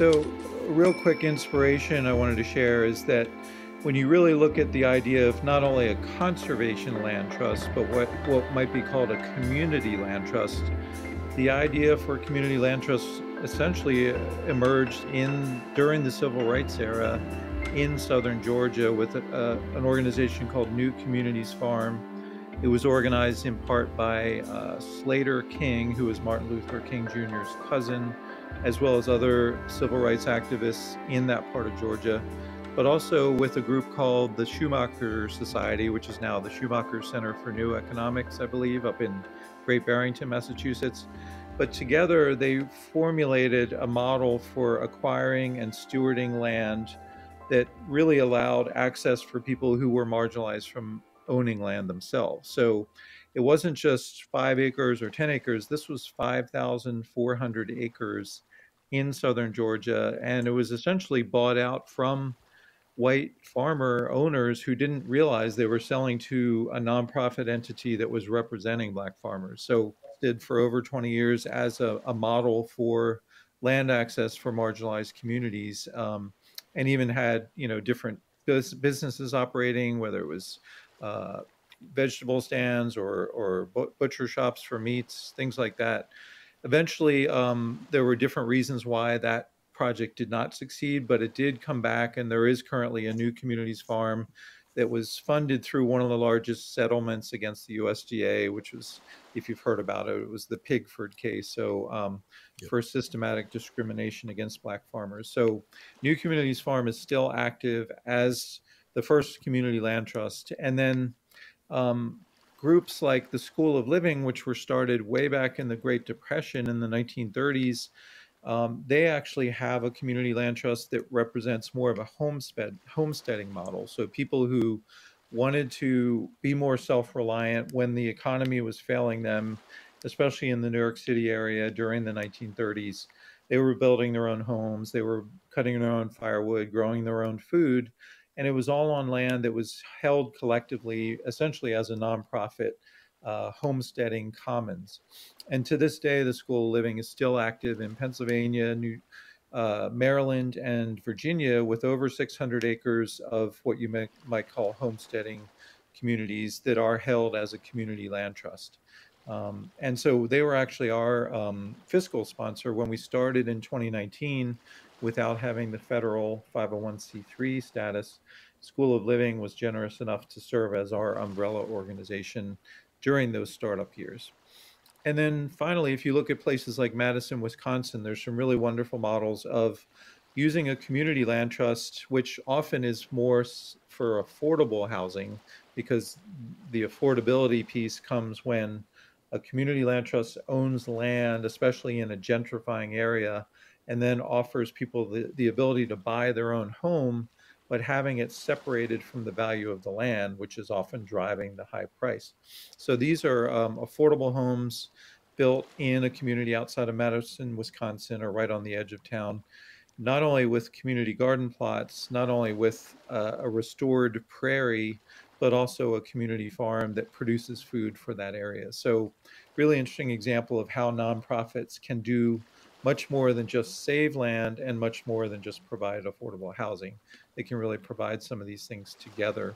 So, a real quick inspiration I wanted to share is that when you really look at the idea of not only a conservation land trust, but what, what might be called a community land trust, the idea for community land trusts essentially emerged in during the civil rights era in southern Georgia with a, an organization called New Communities Farm. It was organized in part by uh, Slater King, who was Martin Luther King Jr.'s cousin, as well as other civil rights activists in that part of Georgia but also with a group called the Schumacher Society, which is now the Schumacher Center for New Economics, I believe, up in Great Barrington, Massachusetts. But together they formulated a model for acquiring and stewarding land that really allowed access for people who were marginalized from owning land themselves. So it wasn't just five acres or 10 acres, this was 5,400 acres in southern Georgia. And it was essentially bought out from white farmer owners who didn't realize they were selling to a nonprofit entity that was representing black farmers. So did for over 20 years as a, a model for land access for marginalized communities, um, and even had you know different businesses operating, whether it was uh, vegetable stands or or butcher shops for meats, things like that. Eventually, um, there were different reasons why that project did not succeed, but it did come back, and there is currently a new communities farm that was funded through one of the largest settlements against the USDA, which was, if you've heard about it, it was the Pigford case. So um, yep. for systematic discrimination against black farmers. So New Communities Farm is still active as the first community land trust, and then. Um, groups like the School of Living, which were started way back in the Great Depression in the 1930s, um, they actually have a community land trust that represents more of a homestead homesteading model. So people who wanted to be more self-reliant when the economy was failing them, especially in the New York City area during the 1930s, they were building their own homes, they were cutting their own firewood, growing their own food, and it was all on land that was held collectively, essentially as a nonprofit uh, homesteading commons. And to this day, the School of Living is still active in Pennsylvania, New, uh, Maryland, and Virginia with over 600 acres of what you may, might call homesteading communities that are held as a community land trust. Um, and so they were actually our um, fiscal sponsor when we started in 2019 without having the federal 501c3 status. School of Living was generous enough to serve as our umbrella organization during those startup years. And then finally, if you look at places like Madison, Wisconsin, there's some really wonderful models of using a community land trust, which often is more for affordable housing because the affordability piece comes when a community land trust owns land, especially in a gentrifying area, and then offers people the, the ability to buy their own home but having it separated from the value of the land, which is often driving the high price. So these are um, affordable homes built in a community outside of Madison, Wisconsin, or right on the edge of town, not only with community garden plots, not only with uh, a restored prairie, but also a community farm that produces food for that area. So, really interesting example of how nonprofits can do much more than just save land and much more than just provide affordable housing. They can really provide some of these things together.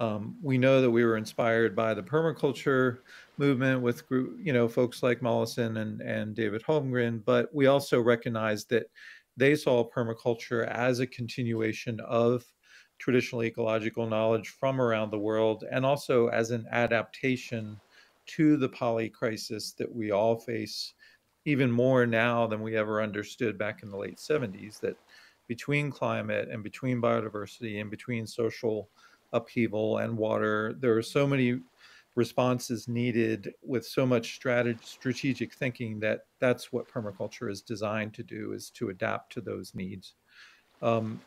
Um, we know that we were inspired by the permaculture movement with group, you know, folks like Mollison and, and David Holmgren, but we also recognize that they saw permaculture as a continuation of traditional ecological knowledge from around the world and also as an adaptation to the poly crisis that we all face even more now than we ever understood back in the late 70s that between climate and between biodiversity and between social upheaval and water there are so many responses needed with so much strategic thinking that that's what permaculture is designed to do is to adapt to those needs. Um,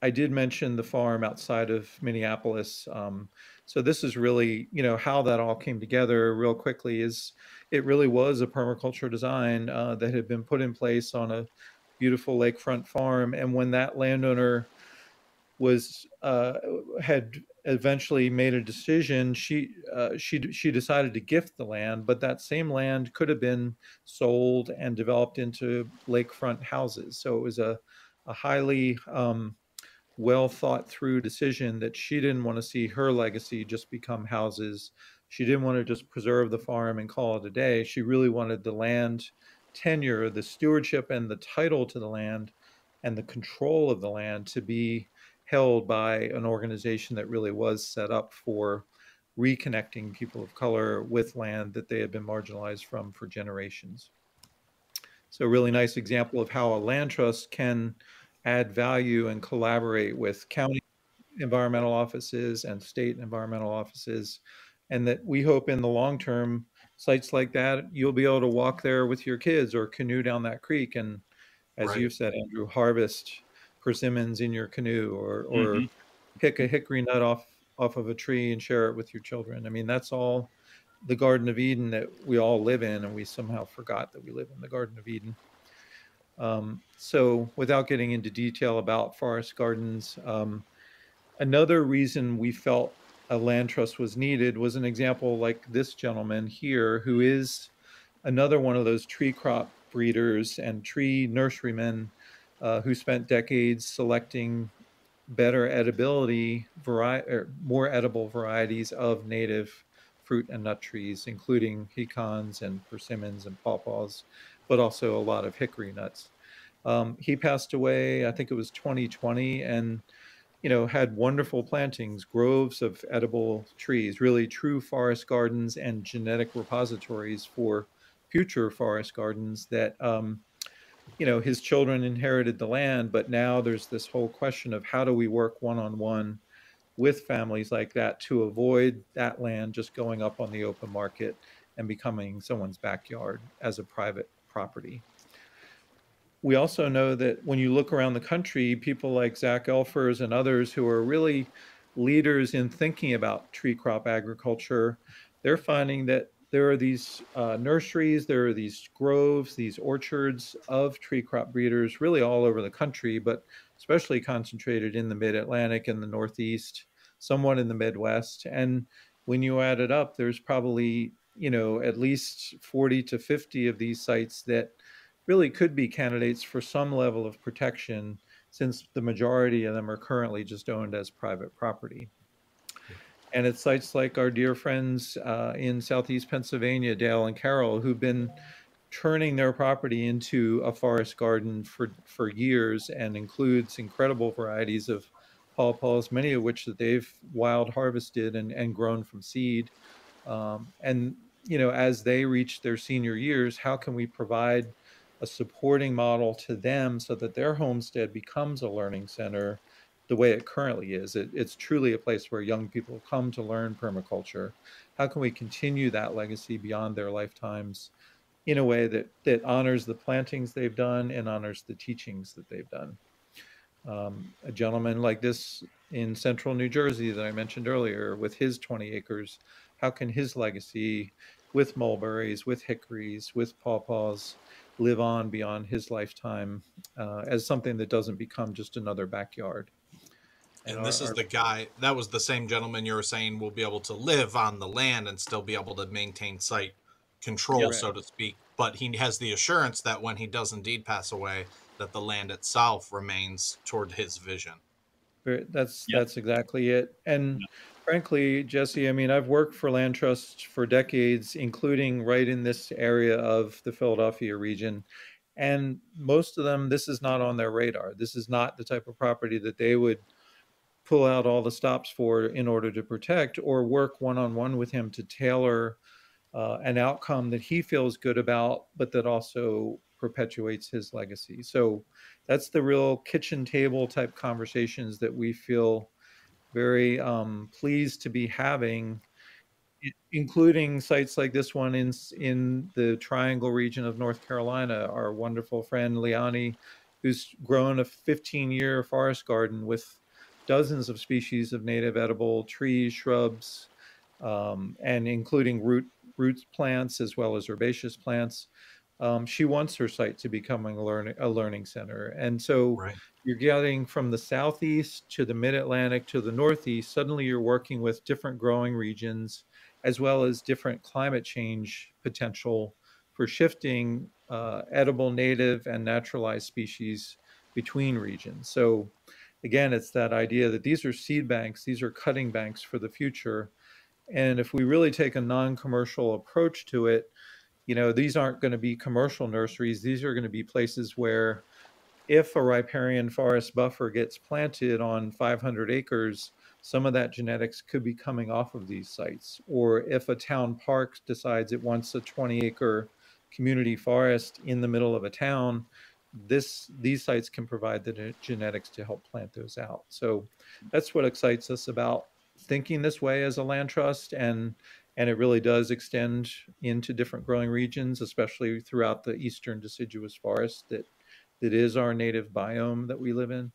i did mention the farm outside of minneapolis. Um, so this is really you know how that all came together real quickly is it really was a permaculture design uh, that had been put in place on a beautiful lakefront farm. And when that landowner was uh, had eventually made a decision. She uh, she she decided to gift the land, but that same land could have been sold and developed into lakefront houses. So it was a a highly um, well thought through decision that she didn't want to see her legacy just become houses. She didn't want to just preserve the farm and call it a day. She really wanted the land tenure, the stewardship and the title to the land and the control of the land to be held by an organization that really was set up for reconnecting people of color with land that they had been marginalized from for generations. So a really nice example of how a land trust can add value and collaborate with county environmental offices and state environmental offices. And that we hope in the long term, sites like that, you'll be able to walk there with your kids or canoe down that creek. And as right. you've said, Andrew, harvest persimmons in your canoe or or mm-hmm. pick a hickory nut off off of a tree and share it with your children. I mean, that's all the Garden of Eden that we all live in, and we somehow forgot that we live in the Garden of Eden. Um, so, without getting into detail about forest gardens, um, another reason we felt a land trust was needed was an example like this gentleman here, who is another one of those tree crop breeders and tree nurserymen uh, who spent decades selecting better edibility, vari- or more edible varieties of native fruit and nut trees, including pecans and persimmons and pawpaws, but also a lot of hickory nuts. Um, he passed away, I think it was 2020, and you know had wonderful plantings, groves of edible trees, really true forest gardens and genetic repositories for future forest gardens that um, you know his children inherited the land but now there's this whole question of how do we work one-on-one with families like that to avoid that land just going up on the open market and becoming someone's backyard as a private property we also know that when you look around the country people like zach elfers and others who are really leaders in thinking about tree crop agriculture they're finding that there are these uh, nurseries, there are these groves, these orchards of tree crop breeders really all over the country, but especially concentrated in the mid Atlantic and the Northeast, somewhat in the Midwest. And when you add it up, there's probably, you know, at least 40 to 50 of these sites that really could be candidates for some level of protection since the majority of them are currently just owned as private property. And it's sites like our dear friends uh, in Southeast Pennsylvania, Dale and Carol, who've been turning their property into a forest garden for, for years and includes incredible varieties of pawpaws, many of which that they've wild harvested and, and grown from seed. Um, and, you know, as they reach their senior years, how can we provide a supporting model to them so that their homestead becomes a learning center the way it currently is. It, it's truly a place where young people come to learn permaculture. How can we continue that legacy beyond their lifetimes in a way that, that honors the plantings they've done and honors the teachings that they've done? Um, a gentleman like this in central New Jersey that I mentioned earlier with his 20 acres, how can his legacy with mulberries, with hickories, with pawpaws live on beyond his lifetime uh, as something that doesn't become just another backyard? And, this is the guy that was the same gentleman you were saying will be able to live on the land and still be able to maintain site control, yeah, right. so to speak. But he has the assurance that when he does indeed pass away, that the land itself remains toward his vision. That's yep. that's exactly it. And yep. Frankly, Jesse, I mean, I've worked for land trusts for decades, including right in this area of the Philadelphia region. And most of them, this is not on their radar. This is not the type of property that they would pull out all the stops for in order to protect or work one-on-one with him to tailor uh, an outcome that he feels good about but that also perpetuates his legacy so that's the real kitchen table type conversations that we feel very um, pleased to be having including sites like this one in in the triangle region of north carolina our wonderful friend leani who's grown a 15 year forest garden with dozens of species of native edible trees, shrubs, um, and including root root plants as well as herbaceous plants. Um, she wants her site to becoming a learning a learning center. And so Right. you're getting from the southeast to the mid-Atlantic to the northeast. Suddenly, you're working with different growing regions, as well as different climate change potential for shifting uh, edible, native, and naturalized species between regions. So again, it's that idea that these are seed banks, these are cutting banks for the future. And if we really take a non-commercial approach to it, you know, these aren't going to be commercial nurseries. These are going to be places where if a riparian forest buffer gets planted on 500 acres, some of that genetics could be coming off of these sites. Or if a town park decides it wants a 20 acre community forest in the middle of a town, this these sites can provide the genetics to help plant those out. So that's what excites us about thinking this way as a land trust and and it really does extend into different growing regions, especially throughout the eastern deciduous forest that that is our native biome that we live in.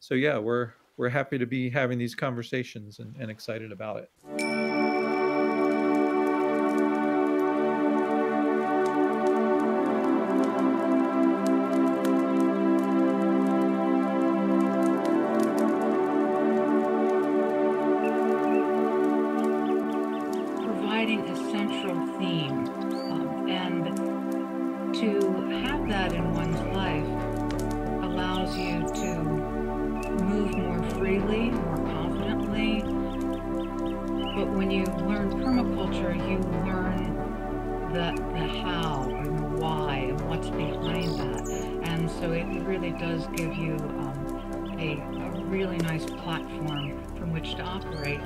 So yeah, we're we're happy to be having these conversations and, and excited about it. The, the how and the why and what's behind that. And so it really does give you um, a, a really nice platform from which to operate.